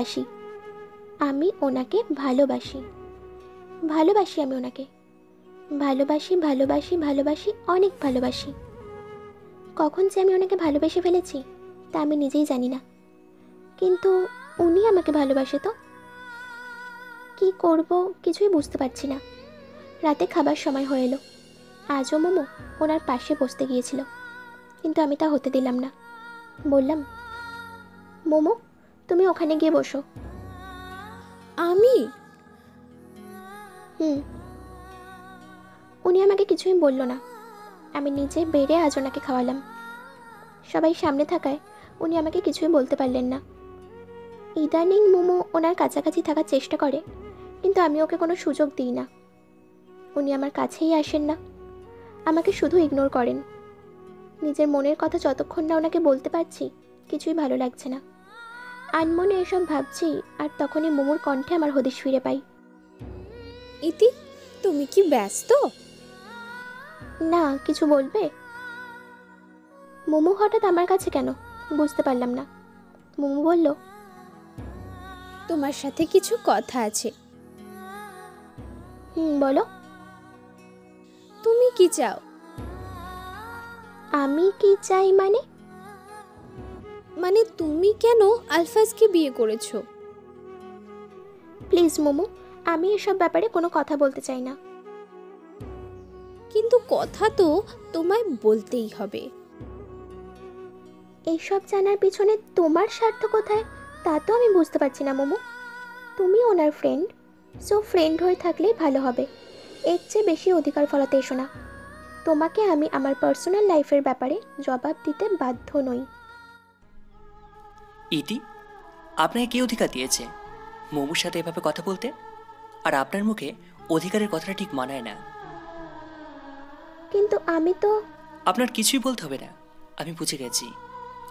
বাসি আমি ওনাকে ভালোবাসি। ভালোবাসি আমি ওনাকে। ভালোবাসি ভালোবাসি ভালোবাসি, অনেক ভালোবাসি। কখন যে আমি ওনাকে ভালোবেসে ফেলেছি, তা আমি নিজেই জানি না। কিন্তু উনি আমাকে ভালোবাসে তো। কি করব কিছুই বুঝতে পারছি না। রাতে খাবার সময় হয়ে এলো। আজও মোমো ওনার পাশে বসতে গিয়েছিল। কিন্তু আমি তা হতে দিলাম না। বললাম, মোমো তুমি ওখানে গিয়ে বসো। আমি? হুম। উনি আমাকে কিছুই বলল না। আমি নিজে বেড়ে আজ ওনাকে খাওয়ালাম। সবাই সামনে থাকায় উনি আমাকে কিছুই বলতে পারলেন না। ইদানিং মোমো ওনার কাছাকাছি থাকার চেষ্টা করে কিন্তু আমি ওকে কোনো সুযোগ দিই না। উনি আমার কাছেই আসেন না। আমাকে শুধু ইগনোর করেন। নিজের মনের কথা যতক্ষণ না ওনাকে বলতে পারছি কিছুই ভালো লাগছে না। আনমনে এসব ভাবছি আর তখনই মোমোর কণ্ঠে আমার হদিশ ফিরে পাই। ইতি তুমি কি ব্যস্ত? না কিছু বলবে? মোমো হঠাৎ আমার কাছে কেন? বুঝতে পারলাম না। মোমো বলল তোমার সাথে কিছু কথা আছে। হুম বলো। তুমি কি চাও? আমি কি চাই মানে? মানে তুমি কেন আলফাজকে বিয়ে করেছ? প্লিজ মোমো আমি এসব ব্যাপারে কোনো কথা বলতে চাই না। কিন্তু কথা তো তোমায় বলতেই হবে। এইসব জানার পিছনে তোমার স্বার্থ কোথায়? তা তো আমি বুঝতে পারছি না মোমো। তুমি ওনার ফ্রেন্ড সো ফ্রেন্ড হয়ে থাকলেই ভালো হবে। এর চেয়ে বেশি অধিকার ফলাতে এসো না। তোমাকে আমি আমার পার্সোনাল লাইফের ব্যাপারে জবাব দিতে বাধ্য নই। ইটি আপনাকে কে অধিকার দিয়েছে? মোমুর সাথে এভাবে কথা বলতে? আর আপনার মুখে অধিকারের কথাটা ঠিক মানায় না। কিন্তু আমি তো আপনার কিছুই বলতে হবে না। আমি বুঝে গেছি।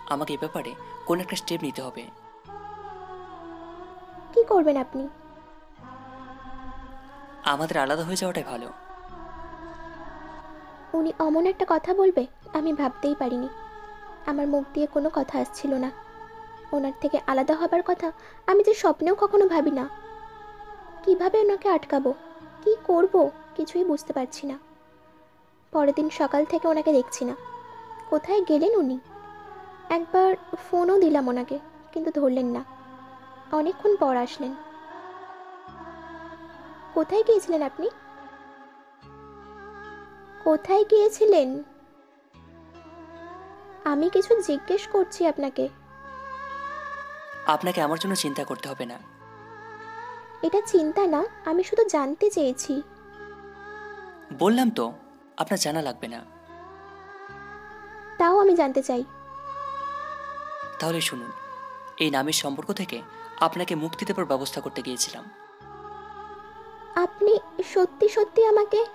আমাকে এ ব্যাপারে কোন একটা স্টেপ নিতে হবে। কি করবেন আপনি? আমাদের আলাদা হয়ে যাওয়াটাই ভালো। উনি অমন একটা কথা বলবে আমি ভাবতেই পারিনি। আমার মুখ দিয়ে কোনো কথা আসছিল না। ওনার থেকে আলাদা হবার কথা আমি যে স্বপ্নেও কখনো ভাবি না। কীভাবে ওনাকে আটকাবো? কি করব? কিছুই বুঝতে পারছি না। পরের দিন সকাল থেকে ওনাকে দেখছি না। কোথায় গেলেন উনি? একবার ফোনও দিলাম ওনাকে, কিন্তু ধরলেন না। অনেকক্ষণ পর আসলেন। কোথায় গিয়েছিলেন আপনি? কোথায় গিয়েছিলেন? আমি কিছু জিজ্ঞেস করছি আপনাকে। আপনাকে আমার জন্য চিন্তা করতে হবে না। এটা চিন্তা না আমি শুধু জানতে চেয়েছি। বললাম তো আপনার জানা লাগবে না। তাও আমি জানতে চাই। তাহলে শুনুন এই নামের সম্পর্ক থেকে আপনাকে মুক্তি দেবার ব্যবস্থা করতে গিয়েছিলাম। আপনি সত্যি সত্যি আমাকে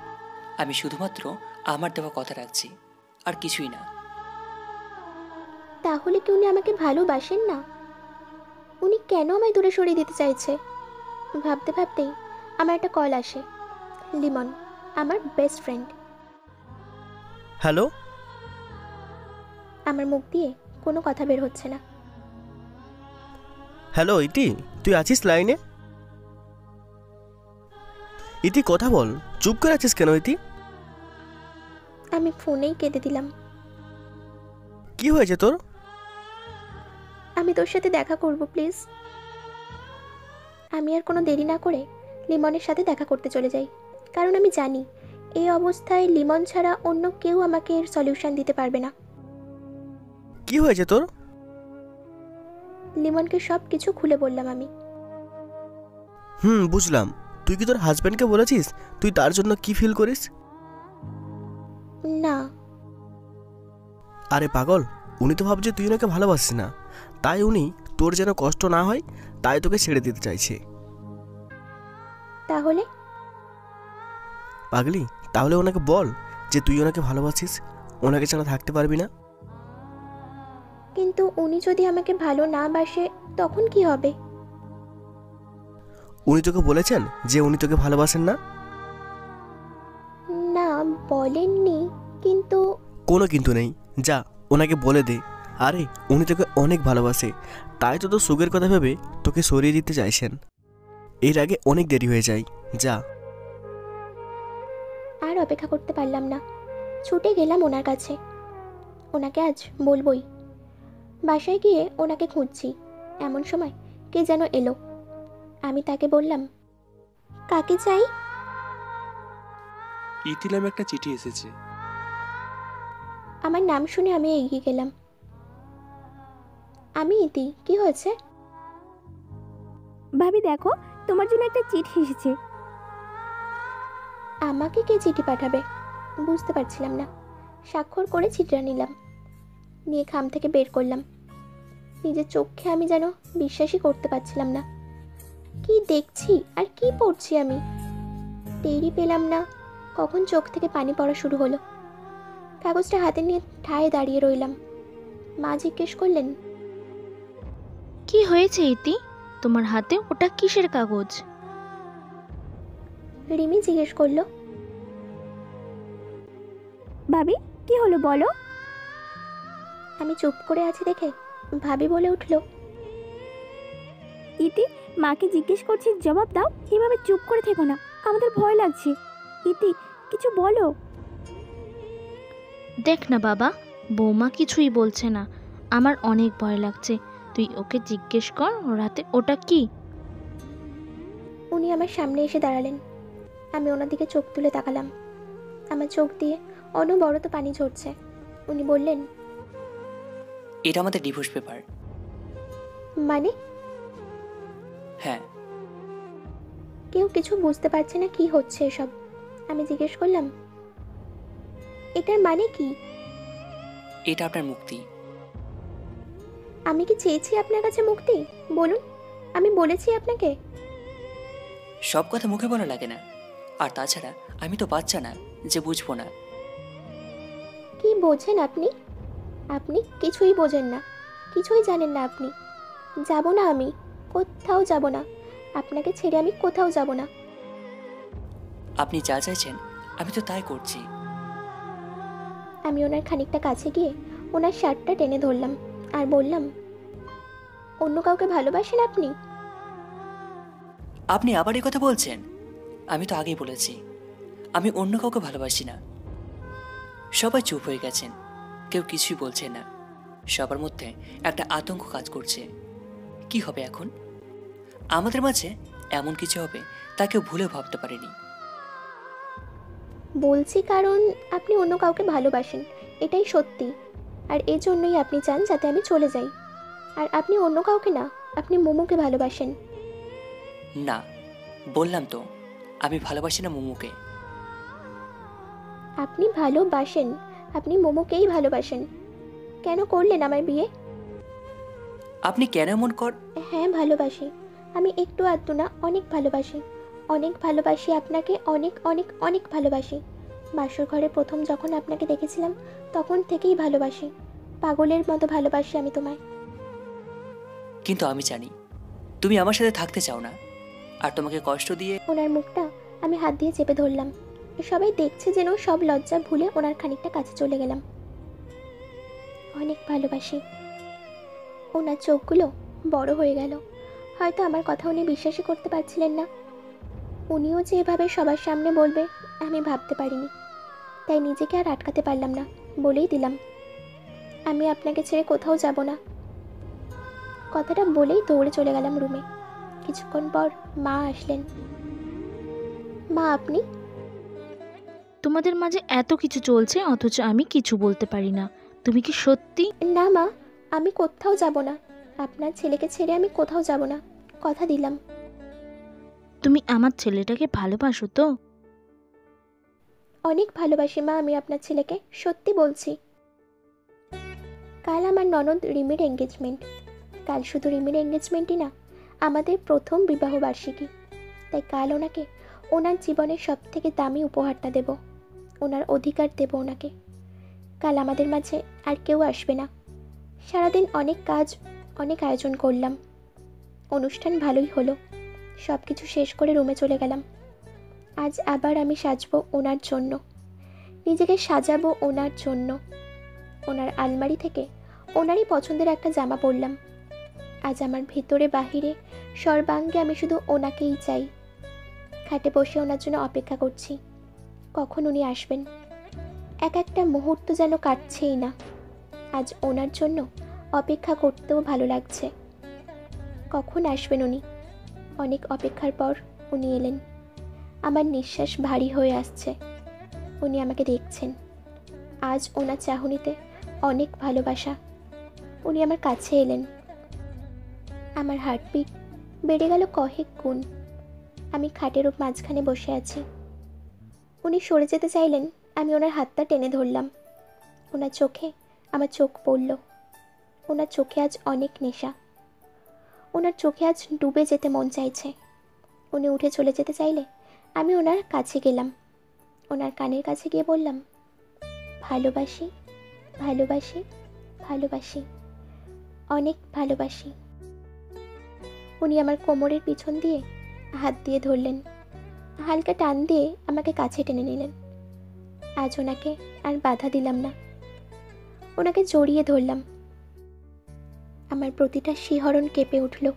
আমি শুধুমাত্র আমার দেওয়া কথা রাখছি আর কিছুই না। তাহলে কি উনি আমাকে ভালোবাসেন না? কেন আমায় দূরে সরিয়ে দিতে চাইছে? ভাবতে ভাবতেই আমার একটা কল আসে। লিমন আমার বেস্ট ফ্রেন্ড হ্যালো? আমার মুখ দিয়ে কোনো কথা বের হচ্ছে না। হ্যালো ইতি তুই আছিস লাইনে? ইতি কথা বল। চুপ করে আছিস কেন ইতি? আমি ফোনেই কেঁদে দিলাম। কি হয়েছে তোর? আমি তোর সাথে দেখা করব প্লিজ। আমি আর কোনো দেরি না করে লিমনের সাথে দেখা করতে চলে যাই। কারণ আমি জানি এই অবস্থায় লিমন ছাড়া অন্য কেউ আমাকে এর সলিউশন দিতে পারবে না। কি হয়েছে তোর? লিমনকে সব কিছু খুলে বললাম আমি। হুম বুঝলাম। তুই কি তোর হাজব্যান্ডকে বলেছিস? তুই তার জন্য কি ফিল করিস? না। আরে পাগল উনি তো ভাবছে তুই ওনাকে ভালোবাসিস না। তাই উনি তোর যেন কষ্ট না হয় তাই তোকে ছেড়ে দিতে চাইছে। তাহলে? পাগলি তাহলে ওনাকে বল যে তুই ওনাকে ভালোবাসিস ওনাকে ছাড়া থাকতে পারবি না। কিন্তু উনি যদি আমাকে ভালো না বাসে তখন কি হবে? উনি তোকে বলেছেন যে উনি তোকে ভালোবাসেন না? না বলেননি কিন্তু কোনো কিন্তু নেই। যা ওনাকে বলে দে। আরে উনি তোকে অনেক ভালোবাসে। তাই তো তোর সুখের কথা ভেবে তোকে সরিয়ে দিতে চাইছেন। এর আগে অনেক দেরি হয়ে যায়। যা। আর অপেক্ষা করতে পারলাম না। ছুটে গেলাম ওনার কাছে। ওনাকে আজ বলবই। বাসায় গিয়ে ওনাকে খুঁজছি। এমন সময় কে যেন এলো। আমি তাকে বললাম কাকে চাই? ইতিলাম একটা চিঠি এসেছে। আমার নাম শুনে আমি এগিয়ে গেলাম। আমি ইতি কি হয়েছে? ভাবি দেখো তোমার জন্য একটা চিঠি এসেছে। আমাকে কে চিঠি পাঠাবে? বুঝতে পারছিলাম না। স্বাক্ষর করে চিঠিটা নিলাম। নিয়ে খাম থেকে বের করলাম। নিজের চোখে আমি যেন বিশ্বাসই করতে পারছিলাম না। কি দেখছি আর কি পড়ছি আমি? টেরই পেলাম না। কখন চোখ থেকে পানি পড়া শুরু হলো? কাগজটা হাতে নিয়ে ঠায় দাঁড়িয়ে রইলাম। মা জিজ্ঞেস করলেন কি হয়েছে ইতি? তোমার হাতে ওটা কিসের কাগজ? রিমি জিজ্ঞেস করল। ভাবি কি হলো বলো? আমি চুপ করে আছি দেখে ভাবি বলে উঠল। ইতি মাকে জিজ্ঞেস করছি জবাব দাও এভাবে চুপ করে থেকো না আমাদের ভয় লাগছে। ইতি কিছু বলো? দেখ না বাবা বৌমা কিছুই বলছে না আমার অনেক ভয় লাগছে। তুই ওকে জিজ্ঞেস কর ওর হাতে ওটা কি? উনি আমার সামনে এসে দাঁড়ালেন। আমি ওনার দিকে চোখ তুলে তাকালাম। আমার চোখ দিয়ে অনবরত পানি ঝরছে। উনি বললেন এটা আমাদের ডিভোর্স পেপার মানে? হ্যাঁ। কেউ কিছু বুঝতে পারছে না কি হচ্ছে এসব। আমি জিজ্ঞেস করলাম এটার মানে কি? এটা আপনার মুক্তি। আমি কি চেয়েছি আপনার কাছে মুক্তি? বলুন আমি বলেছি আপনাকে। সব কথা মুখে বলা লাগে না। আর তাছাড়া আমি তো বাচ্চা না যে বুঝব না। কি বোঝেন আপনি? আপনি কিছুই বোঝেন না। কিছুই জানেন না আপনি। যাব না আমি কোথাও যাব না। আপনাকে ছেড়ে আমি কোথাও যাব না। আপনি যা চাইছেন আমি তো তাই করছি। আমি ওনার খানিকটা কাছে গিয়ে ওনার শার্টটা টেনে ধরলাম। আর বললাম অন্য কাউকে ভালোবাসেন আপনি? আপনি আবার এই কথা বলছেন? আমি তো আগেই বলেছি আমি অন্য কাউকে ভালোবাসি না। সবাই চুপ হয়ে গেছেন কেউ কিছুই বলছে না। সবার মধ্যে একটা আতঙ্ক কাজ করছে। কি হবে এখন? আমাদের মাঝে এমন কিছু হবে তা কেউ ভুলে ভাবতে পারেনি। বলছি কারণ আপনি অন্য কাউকে ভালোবাসেন এটাই সত্যি। আর এই জন্যই আপনি চান যাতে আমি চলে যাই। আর আপনি অন্য কাউকে না আপনি মোমোকে ভালোবাসেন। না বললাম তো আমি ভালোবাসি না মোমোকে। আপনি ভালোবাসেন আপনি মোমোকেই ভালোবাসেন। কেন করলেন আমার বিয়ে? আপনি কেন এমন কর? হ্যাঁ ভালোবাসি। আমি একটু আধটু না অনেক ভালোবাসি। অনেক ভালোবাসি আপনাকে অনেক অনেক অনেক ভালোবাসি। বাসর ঘরে প্রথম যখন আপনাকে দেখেছিলাম তখন থেকেই ভালোবাসি। পাগলের মতো ভালোবাসি আমি তোমায়। কিন্তু আমি জানি তুমি আমার সাথে থাকতে চাও না। আর তোমাকে কষ্ট দিয়ে ওনার মুখটা আমি হাত দিয়ে চেপে ধরলাম। সবাই দেখছে যেন সব লজ্জা ভুলে ওনার খানিকটা কাছে চলে গেলাম। অনেক ভালোবাসি। ওনার চোখগুলো বড় হয়ে গেল। হয়তো আমার কথা উনি বিশ্বাসই করতে পারছিলেন না। উনিও যে এভাবে সবার সামনে বলবে আমি ভাবতে পারিনি। তাই নিজেকে আর আটকাতে পারলাম না। বলেই দিলাম। আমি আপনাকে ছেড়ে কোথাও যাব না। কথাটা বলেই দৌড়ে চলে গেলাম রুমে। কিছুক্ষণ পর মা আসলেন। মা আপনি? তোমাদের মাঝে এত কিছু চলছে অথচ আমি কিছু বলতে পারি না। তুমি কি সত্যি? না মা আমি কোথাও যাব না। আপনার ছেলেকে ছেড়ে আমি কোথাও যাব না। কথা দিলাম। তুমি আমার ছেলেটাকে ভালোবাসো তো? অনেক ভালোবাসি মা, আমি আপনার ছেলেকে সত্যি বলছি। কাল আমার ননদ রিমির এঙ্গেজমেন্ট কাল শুধু রিমির এঙ্গেজমেন্টই না, আমাদের প্রথম বিবাহ বার্ষিকী তাই কাল ওনাকে ওনার জীবনের সব থেকে দামি উপহারটা দেব। ওনার অধিকার দেব ওনাকে। কাল আমাদের মাঝে আর কেউ আসবে না। সারাদিন অনেক কাজ, অনেক আয়োজন করলাম। অনুষ্ঠান ভালোই হলো। সব কিছু শেষ করে রুমে চলে গেলাম। আজ আবার আমি সাজবো ওনার জন্য। নিজেকে সাজাবো ওনার জন্য। ওনার আলমারি থেকে ওনারই পছন্দের একটা জামা পরলাম। আজ আমার ভেতরে বাহিরে সর্বাঙ্গে আমি শুধু ওনাকেই চাই। খাটে বসে ওনার জন্য অপেক্ষা করছি। কখন উনি আসবেন? এক একটা মুহূর্ত যেন কাটছেই না। আজ ওনার জন্য অপেক্ষা করতেও ভালো লাগছে। কখন আসবেন উনি? অনেক অপেক্ষার পর উনি এলেন। আমার নিঃশ্বাস ভারী হয়ে আসছে। উনি আমাকে দেখছেন। আজ ওনার চাহনিতে অনেক ভালোবাসা। উনি আমার কাছে এলেন। আমার হার্টবিট বেড়ে গেল কহেক গুণ। আমি খাটের মাঝখানে বসে আছি। উনি সরে যেতে চাইলেন, আমি ওনার হাতটা টেনে ধরলাম। ওনার চোখে আমার চোখ পড়ল। ওনার চোখে আজ অনেক নেশা। ওনার চোখে আজ ডুবে যেতে মন চাইছে। উনি উঠে চলে যেতে চাইলে আমি ওনার কাছে গেলাম। ওনার কানের কাছে গিয়ে বললাম, ভালোবাসি ভালোবাসি ভালোবাসি, অনেক ভালোবাসি। উনি আমার কোমরের পিছন দিয়ে হাত দিয়ে ধরলেন। হালকা টান দিয়ে আমাকে কাছে টেনে নিলেন। আজ ওনাকে আর বাধা দিলাম না। ওনাকে জড়িয়ে ধরলাম। আমার প্রতিটা শিহরণ কেঁপে উঠল।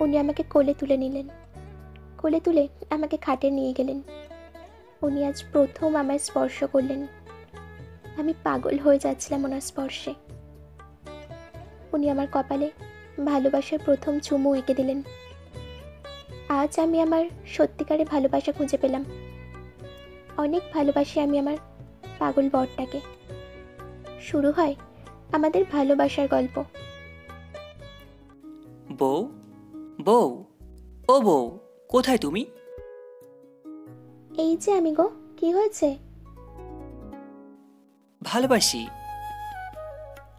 উনি আমাকে কোলে তুলে নিলেন। কোলে তুলে আমাকে খাটে নিয়ে গেলেন। উনি আজ প্রথম আমায় স্পর্শ করলেন। আমি পাগল হয়ে যাচ্ছিলাম ওনার স্পর্শে। উনি আমার কপালে ভালোবাসার প্রথম চুমু এঁকে দিলেন। আজ আমি আমার সত্যিকারে ভালোবাসা খুঁজে পেলাম। অনেক ভালোবাসি আমি আমার পাগল বরটাকে। শুরু হয় আমাদের ভালোবাসার গল্প। বউ? বউ? ও বউ? কোথায় তুমি? এই যে আমি গো কি হয়েছে? ভালোবাসি।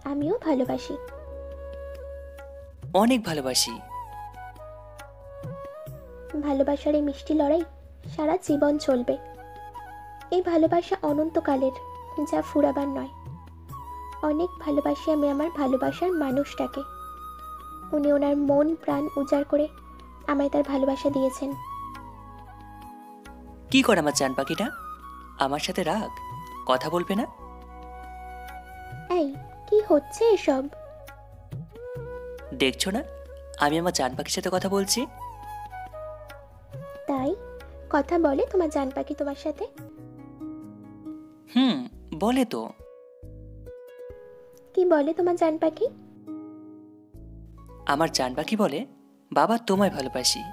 আমিও ভালোবাসি। অনেক ভালোবাসি। ভালোবাসার এই মিষ্টি লড়াই সারা জীবন চলবে। এই ভালোবাসা অনন্তকালের যা ফুরাবার নয়। অনেক ভালোবাসি আমি আমার ভালোবাসার মানুষটাকে। উনি ওনার মন প্রাণ উজাড় করে আমায় তার ভালোবাসা দিয়েছেন। কি করে আমার চান পাখিটা? আমার সাথে রাগ? কথা বলবে না? এই কি হচ্ছে এসব? দেখছ না? আমি আমার চান পাখির সাথে কথা বলছি। তাই? কথা বলে তোমার জান পাখি তোমার সাথে? হুম বলে তো। কি বলে তোমার জান পাখি? আমার চান পাখি বলে বাবা তোমায় ভালোবাসি।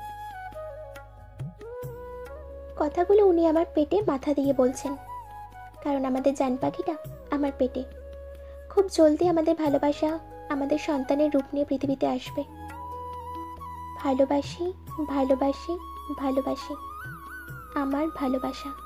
কথাগুলো উনি আমার পেটে মাথা দিয়ে বলছেন। কারণ আমাদের জান পাখিটা আমার পেটে। খুব জলদি আমাদের ভালোবাসা আমাদের সন্তানের রূপ নিয়ে পৃথিবীতে আসবে। ভালোবাসি ভালোবাসি ভালোবাসি। আমার ভালোবাসা।